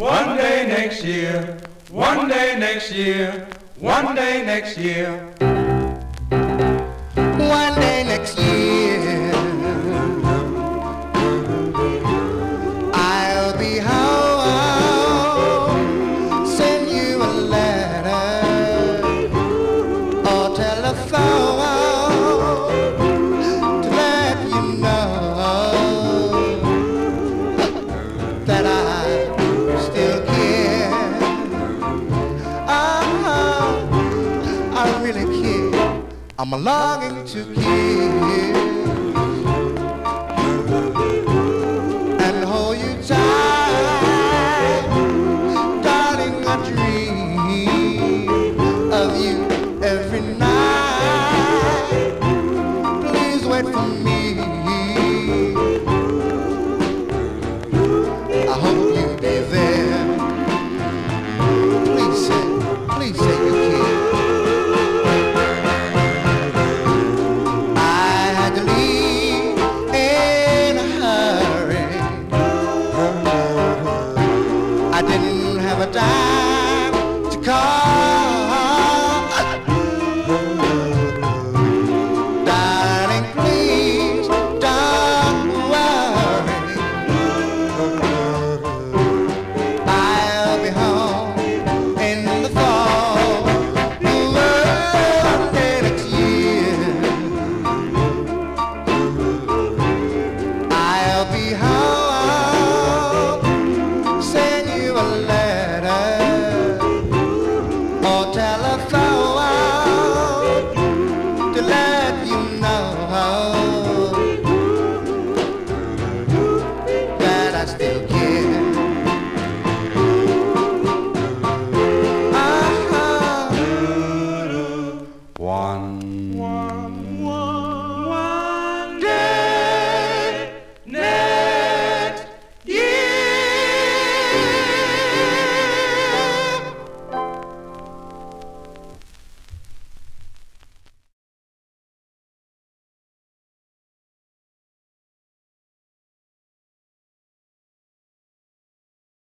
One day next year, one day next year, one day next year. One day next year. I'm longing to kiss. I didn't have a dime. you know that I still care. Uh-huh. One. One.